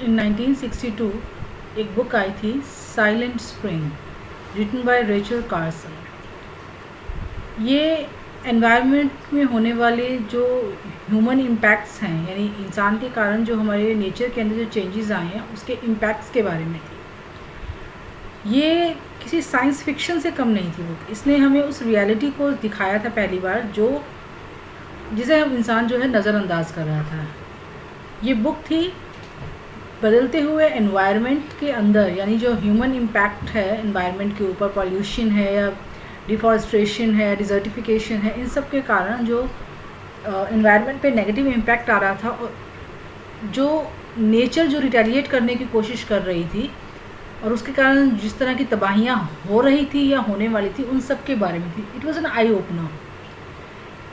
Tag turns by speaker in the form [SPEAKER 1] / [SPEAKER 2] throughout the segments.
[SPEAKER 1] इन 1962 एक बुक आई थी Silent Spring written by Rachel Carson ये एनवायरनमेंट में होने वाले जो ह्यूमन इम्पैक्ट्स हैं, यानी इंसान के कारण जो हमारे नेचर के अंदर जो चेंजेस आए हैं, उसके इम्पैक्ट्स के बारे में थी। ये किसी साइंस फिक्शन से कम नहीं थी बुक इसने हमें उस रियलिटी को दिखाया था पहली बार, जो, जिसे हम इंसान जो है नज़रअंदाज कर रहा था। ये बुक थी बदलते हुए एनवायरनमेंट के अंदर, यानी जो ह्यूमन इम्पैक्ट है एनवायरनमेंट के ऊपर पॉल्यूशन है या डिफॉरेस्ट्रेशन है डिज़र्टिफिकेशन है, इन सब के कारण जो इन्वायरमेंट पे नेगेटिव इम्पैक्ट आ रहा था और जो नेचर जो रिटेलिएट करने की कोशिश कर रही थी और उसके कारण जिस तरह की तबाहियाँ हो रही थी या होने वाली थी, उन सब के बारे में थी। It was an eye opener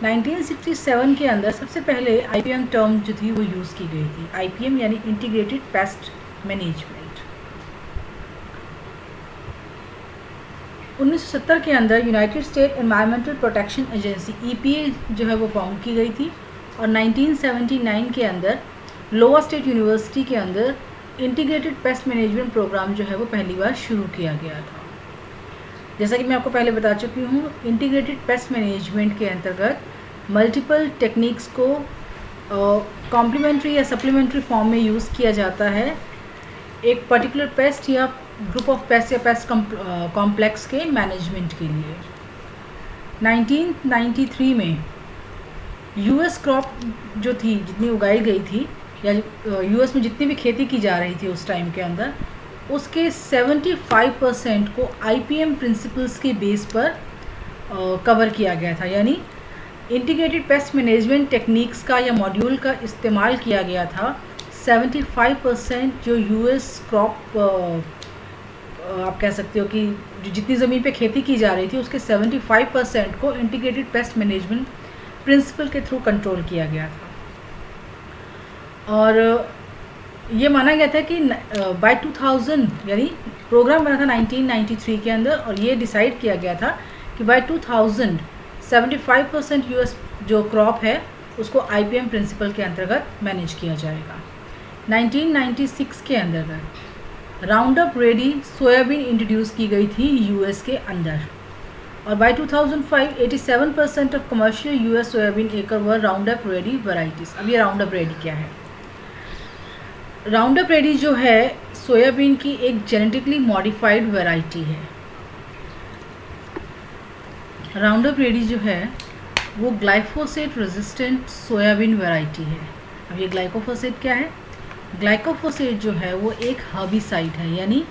[SPEAKER 1] 1967 के अंदर सबसे पहले आईपीएम टर्म जो थी वो यूज़ की गई थी। आईपीएम यानी इंटीग्रेटेड पेस्ट मैनेजमेंट 1970 के अंदर United State environmental protection agency EPA जो है वो फॉर्म की गई थी। और 1979 के अंदर लोअर स्टेट यूनिवर्सिटी के अंदर इंटीग्रेटेड पेस्ट मैनेजमेंट प्रोग्राम जो है वो पहली बार शुरू किया गया था। जैसा कि मैं आपको पहले बता चुकी हूँ इंटीग्रेटेड पेस्ट मैनेजमेंट के अंतर्गत मल्टीपल टेक्निक्स को कॉम्प्लीमेंट्री या सप्लीमेंट्री फॉर्म में यूज़ किया जाता है। एक पर्टिकुलर पेस्ट या ग्रुप ऑफ़ पेस्ट या पेस्ट कॉम्प्लेक्स के मैनेजमेंट के लिए। 1993 में यूएस क्रॉप जो थी, जितनी उगाई गई थी, या यूएस में जितनी भी खेती की जा रही थी उस टाइम के अंदर उसके 75 परसेंट को आईपीएम प्रिंसिपल्स के बेस पर कवर किया गया था। यानी इंटीग्रेटेड पेस्ट मैनेजमेंट टेक्निक्स का या मॉड्यूल का इस्तेमाल किया गया था। 75 परसेंट जो यूएस क्रॉप आप कह सकते हो कि जो जितनी ज़मीन पे खेती की जा रही थी, उसके 75 परसेंट को इंटीग्रेटेड पेस्ट मैनेजमेंट प्रिंसिपल के थ्रू कंट्रोल किया गया था। और ये माना गया था कि बाय 2000 यानी प्रोग्राम बना था 1993 के अंदर और ये डिसाइड किया गया था कि बाय 2000 75 परसेंट यूएस जो क्रॉप है, उसको आईपीएम प्रिंसिपल के अंतर्गत मैनेज किया जाएगा। 1996 के अंतर्गत round up ready soybean introduce की गई थी यूएस के अंदर। और by 2005 87 percent of commercial US soybean acre were Roundup Ready varieties अब ये राउंड अप रेडी क्या है? राउंड अप रेडी जो है सोयाबीन की एक जेनेटिकली मॉडिफाइड वैरायटी है। राउंड अप रेडी जो है, वो ग्लाइफोसेट रेजिस्टेंट सोयाबीन वैरायटी है। अब ये ग्लाइकोफोसेट क्या है? ग्लाइकोफोसेट जो है, वो एक हर्बिसाइड है, यानी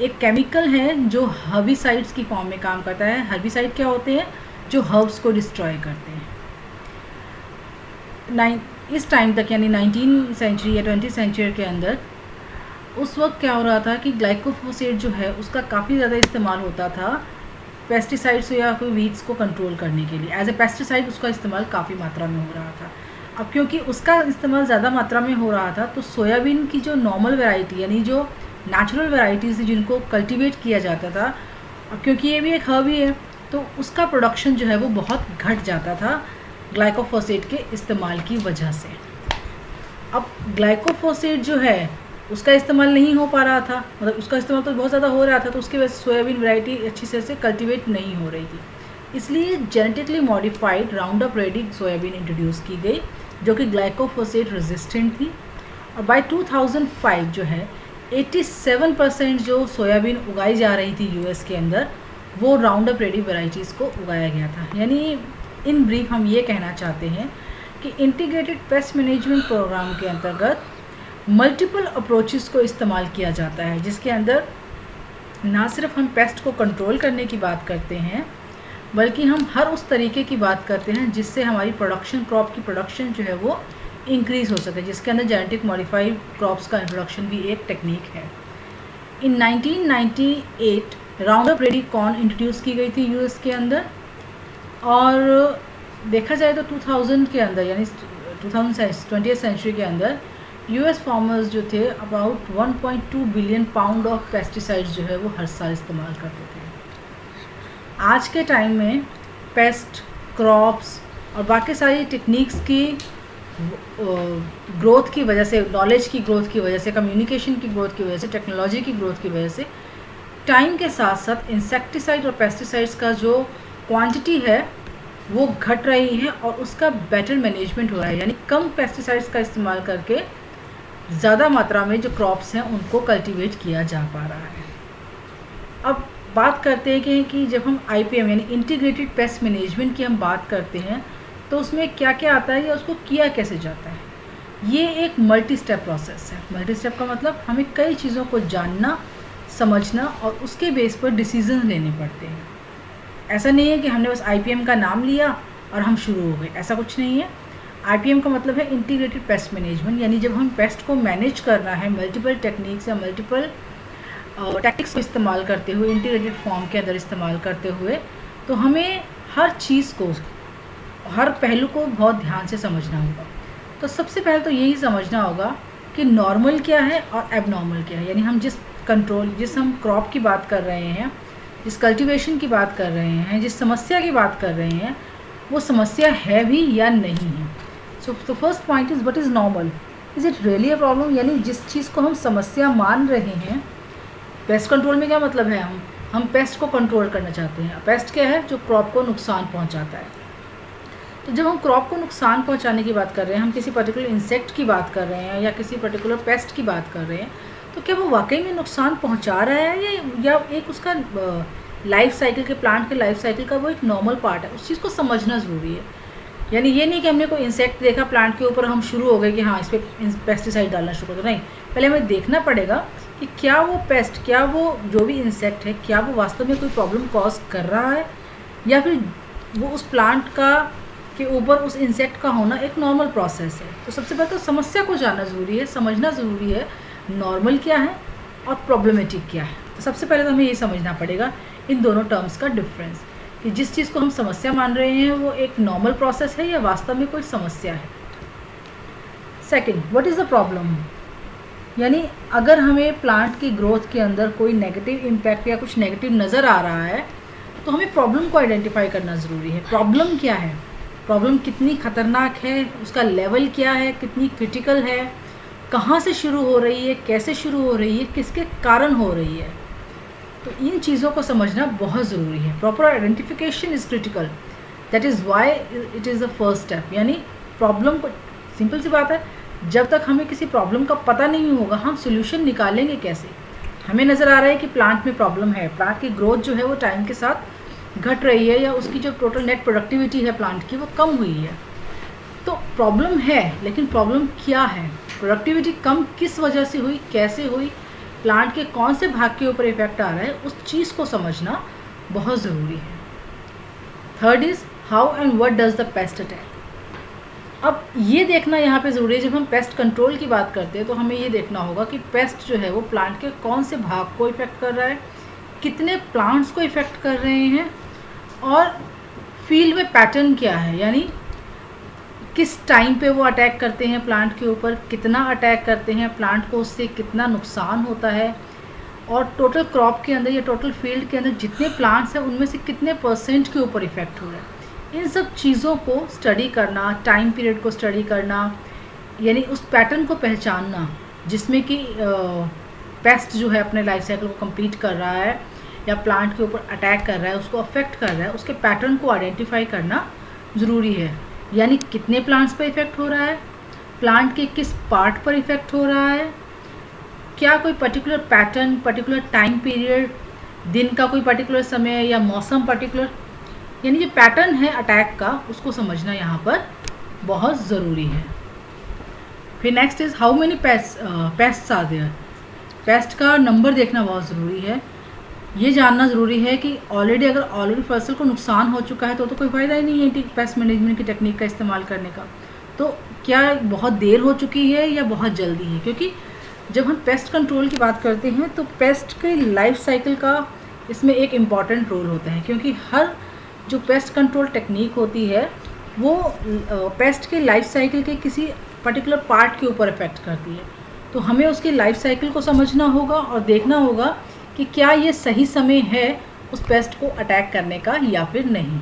[SPEAKER 1] एक केमिकल है जो हर्बिसाइड्स की फॉर्म में काम करता है। हर्बिसाइड क्या होते हैं? जो हर्ब्स को डिस्ट्रॉय करते हैं। नाइन इस टाइम तक, यानी नाइनटीन सेंचुरी या ट्वेंटी सेंचुरी के अंदर, उस वक्त क्या हो रहा था कि ग्लाइकोफोसेट जो है, उसका काफ़ी ज़्यादा इस्तेमाल होता था पेस्टिसाइड्स या कोई वीड्स को कंट्रोल करने के लिए। एज ए पेस्टिसाइड उसका इस्तेमाल काफ़ी मात्रा में हो रहा था। अब क्योंकि उसका इस्तेमाल ज़्यादा मात्रा में हो रहा था तो सोयाबीन की जो नॉर्मल वैरायटी यानी जो नेचुरल वैरायटीज़ जिनको कल्टीवेट किया जाता था, अब क्योंकि ये भी एक हर्ब ही है तो उसका प्रोडक्शन जो है वो बहुत घट जाता था। ग्लाइकोफोसेट के इस्तेमाल की वजह से। अब ग्लाइकोफोसेट जो है, उसका इस्तेमाल नहीं हो पा रहा था। मतलब उसका इस्तेमाल तो बहुत ज़्यादा हो रहा था तो उसकी वजह से सोयाबीन वैरायटी अच्छी से से कल्टीवेट नहीं हो रही थी। इसलिए genetically modified round up ready soybean introduce की गई, जो कि ग्लाइकोफोसेट रेजिस्टेंट थी। और बाय 2005 जो है 87 परसेंट जो सोयाबीन उगाई जा रही थी यूएस के अंदर, वो राउंड अप रेडी वेराइटीज़ को उगाया गया था। यानी इन ब्रीफ हम ये कहना चाहते हैं कि इंटीग्रेटेड पेस्ट मैनेजमेंट प्रोग्राम के अंतर्गत मल्टीपल अप्रोचेस को इस्तेमाल किया जाता है, जिसके अंदर ना सिर्फ़ हम पेस्ट को कंट्रोल करने की बात करते हैं, बल्कि हम हर उस तरीके की बात करते हैं जिससे हमारी प्रोडक्शन क्रॉप की प्रोडक्शन जो है वो इंक्रीज़ हो सके, जिसके अंदर जेनेटिक मॉडिफाइड क्रॉप्स का इंट्रोडक्शन भी एक टेक्निक है। In 1998 round up ready corn introduce की गई थी यूएस के अंदर। और देखा जाए तो 2000 के अंदर, यानी 2000 ट्वेंटी सेंचुरी के अंदर यूएस फार्मर्स जो थे about 1.2 billion pound of pesticides जो है, वो हर साल इस्तेमाल करते थे। आज के टाइम में पेस्ट क्रॉप्स और बाकी सारी टेक्निक्स की ग्रोथ की वजह से नॉलेज की ग्रोथ की वजह से कम्युनिकेशन की ग्रोथ की वजह से टेक्नोलॉजी की ग्रोथ की वजह से टाइम के साथ साथ इंसेक्टिसाइड और पेस्टिसाइड्स का जो क्वांटिटी है वो घट रही है और उसका बेटर मैनेजमेंट हो रहा है। यानी कम पेस्टिसाइड्स का इस्तेमाल करके ज़्यादा मात्रा में जो क्रॉप्स हैं उनको कल्टीवेट किया जा पा रहा है। अब बात करते हैं कि, कि जब हम आईपीएम यानी इंटीग्रेटेड पेस्ट मैनेजमेंट की हम बात करते हैं तो उसमें क्या क्या आता है या उसको किया कैसे जाता है? ये एक मल्टी स्टेप प्रोसेस है। मल्टी स्टेप का मतलब हमें कई चीज़ों को जानना समझना और उसके बेस पर डिसीज़न लेने पड़ते हैं। ऐसा नहीं है कि हमने बस आईपीएम का नाम लिया और हम शुरू हो गए, ऐसा कुछ नहीं है। आईपीएम का मतलब है इंटीग्रेटेड पेस्ट मैनेजमेंट यानी जब हम पेस्ट को मैनेज करना है मल्टीपल टेक्निक्स या मल्टीपल टैक्टिक्स को इस्तेमाल करते हुए इंटीग्रेटेड फॉर्म के अंदर इस्तेमाल करते हुए तो हमें हर चीज़ को, हर पहलू को बहुत ध्यान से समझना होगा। तो सबसे पहले तो यही समझना होगा कि नॉर्मल क्या है और एबनॉर्मल क्या है, यानी हम जिस कंट्रोल जिस हम क्रॉप की बात कर रहे हैं जिस कल्टीवेशन की बात कर रहे हैं, जिस समस्या की बात कर रहे हैं, वो समस्या है भी या नहीं है? So the first point is what is normal is it really a problem यानी जिस चीज़ को हम समस्या मान रहे हैं पेस्ट कंट्रोल में क्या मतलब है हम? हम पेस्ट को कंट्रोल करना चाहते हैं। पेस्ट क्या है? जो क्रॉप को नुकसान पहुंचाता है। तो जब हम क्रॉप को नुकसान पहुँचाने की बात कर रहे हैं, हम किसी पर्टिकुलर इंसेक्ट की बात कर रहे हैं या किसी पर्टिकुलर पेस्ट की बात कर रहे हैं तो क्या वो वाकई में नुकसान पहुँचा रहा है या या एक उसका लाइफ साइकिल के प्लांट के लाइफ साइकिल का वो एक नॉर्मल पार्ट है? उस चीज़ को समझना ज़रूरी है। यानी ये नहीं कि हमने कोई इंसेक्ट देखा प्लांट के ऊपर हम शुरू हो गए कि हाँ इस पर पेस्टिसाइड डालना शुरू कर। नहीं, पहले हमें देखना पड़ेगा कि क्या वो पेस्ट क्या वो जो भी इंसेक्ट है, क्या वो वास्तव में कोई प्रॉब्लम कॉज कर रहा है? या फिर वो उस प्लांट का, के ऊपर उस इंसेक्ट का होना एक नॉर्मल प्रोसेस है। तो सबसे पहले तो समस्या को जानना ज़रूरी है, समझना ज़रूरी है नॉर्मल क्या है और प्रॉब्लमेटिक क्या है। तो सबसे पहले तो हमें ये समझना पड़ेगा इन दोनों टर्म्स का डिफरेंस कि जिस चीज़ को हम समस्या मान रहे हैं, वो एक नॉर्मल प्रोसेस है या वास्तव में कोई समस्या है। Second what is the problem यानी अगर हमें प्लांट की ग्रोथ के अंदर कोई नेगेटिव इम्पैक्ट या कुछ नेगेटिव नज़र आ रहा है तो हमें प्रॉब्लम को आइडेंटिफाई करना ज़रूरी है। प्रॉब्लम क्या है? प्रॉब्लम कितनी ख़तरनाक है? उसका लेवल क्या है? कितनी क्रिटिकल है? कहाँ से शुरू हो रही है, कैसे शुरू हो रही है, किसके कारण हो रही है। तो इन चीज़ों को समझना बहुत ज़रूरी है। Proper identification is critical that is why it is the first step यानी प्रॉब्लम को सिंपल सी बात है, जब तक हमें किसी प्रॉब्लम का पता नहीं होगा, हम सोल्यूशन निकालेंगे कैसे? हमें नज़र आ रहा है कि प्लांट में प्रॉब्लम है। प्लांट की ग्रोथ जो है वो टाइम के साथ घट रही है या उसकी जो टोटल नेट प्रोडक्टिविटी है प्लांट की, वो कम हुई है। तो प्रॉब्लम है, लेकिन प्रॉब्लम क्या है? प्रोडक्टिविटी कम किस वजह से हुई, कैसे हुई प्लांट के कौन से भाग के ऊपर इफ़ेक्ट आ रहा है, उस चीज़ को समझना बहुत ज़रूरी है। Third is how and what does the pest attack अब ये देखना यहाँ पे ज़रूरी है, जब हम पेस्ट कंट्रोल की बात करते हैं तो हमें ये देखना होगा कि पेस्ट जो है, वो प्लांट के कौन से भाग को इफ़ेक्ट कर रहा है, कितने प्लांट्स को इफ़ेक्ट कर रहे हैं, और फ़ील्ड में पैटर्न क्या है, यानी किस टाइम पे वो अटैक करते हैं प्लांट के ऊपर, कितना अटैक करते हैं, प्लांट को उससे कितना नुकसान होता है? और टोटल क्रॉप के अंदर या टोटल फ़ील्ड के अंदर जितने प्लांट्स हैं, उनमें से कितने परसेंट के ऊपर इफ़ेक्ट हो रहा है? इन सब चीज़ों को स्टडी करना टाइम पीरियड को स्टडी करना, यानी उस पैटर्न को पहचानना, जिसमें कि पेस्ट जो है अपने लाइफ साइकिल को कंप्लीट कर रहा है, या प्लांट के ऊपर अटैक कर रहा है, उसको अफेक्ट कर रहा है, उसके पैटर्न को आइडेंटिफाई करना ज़रूरी है। यानी कितने प्लांट्स पर इफ़ेक्ट हो रहा है? प्लांट के किस पार्ट पर इफ़ेक्ट हो रहा है? क्या कोई particular pattern particular time period दिन का कोई पर्टिकुलर समय या मौसम पर्टिकुलर यानी जो पैटर्न है अटैक का, उसको समझना यहाँ पर बहुत ज़रूरी है। फिर next is how many pest pest are there pest का नंबर देखना बहुत ज़रूरी है। ये जानना ज़रूरी है कि ऑलरेडी अगर ऑलरेडी फ़सल को नुकसान हो चुका है तो तो कोई फ़ायदा ही नहीं है पेस्ट मैनेजमेंट की टेक्निक का इस्तेमाल करने का। तो क्या बहुत देर हो चुकी है या बहुत जल्दी है? क्योंकि जब हम पेस्ट कंट्रोल की बात करते हैं तो पेस्ट के लाइफ साइकिल का इसमें एक इंपॉर्टेंट रोल होता है। क्योंकि हर जो पेस्ट कंट्रोल टेक्निक होती है, वो पेस्ट के लाइफ साइकिल के किसी पर्टिकुलर पार्ट के ऊपर इफ़ेक्ट करती है। तो हमें उसकी लाइफ साइकिल को समझना होगा और देखना होगा कि क्या ये सही समय है उस पेस्ट को अटैक करने का या फिर नहीं।